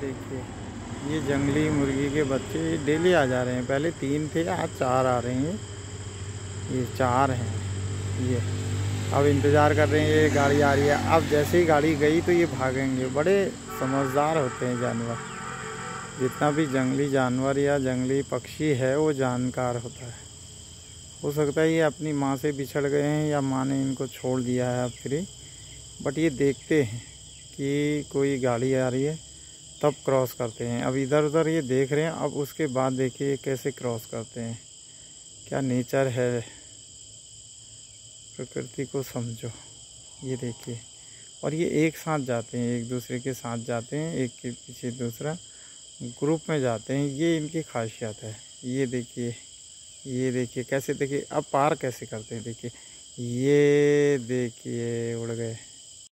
देखिए, ये जंगली मुर्गी के बच्चे डेली आ जा रहे हैं। पहले तीन थे, आज चार आ रहे हैं। ये चार हैं। ये अब इंतज़ार कर रहे हैं, ये गाड़ी आ रही है। अब जैसे ही गाड़ी गई तो ये भागेंगे। बड़े समझदार होते हैं जानवर। जितना भी जंगली जानवर या जंगली पक्षी है, वो जानकार होता है। हो सकता है ये अपनी माँ से बिछड़ गए हैं या माँ ने इनको छोड़ दिया है अब फ्री। बट ये देखते हैं कि कोई गाड़ी आ रही है। तब क्रॉस करते हैं। अब इधर उधर ये देख रहे हैं, अब उसके बाद देखिए कैसे क्रॉस करते हैं। क्या नेचर है? प्रकृति को समझो। ये देखिए। और ये एक साथ जाते हैं, एक दूसरे के साथ जाते हैं, एक के पीछे दूसरा ग्रुप में जाते हैं। ये इनकी खासियत है। ये देखिए ये देखिए कैसे देखिए, अब पार कैसे करते हैं? देखिए, ये देखिए, उड़ गए।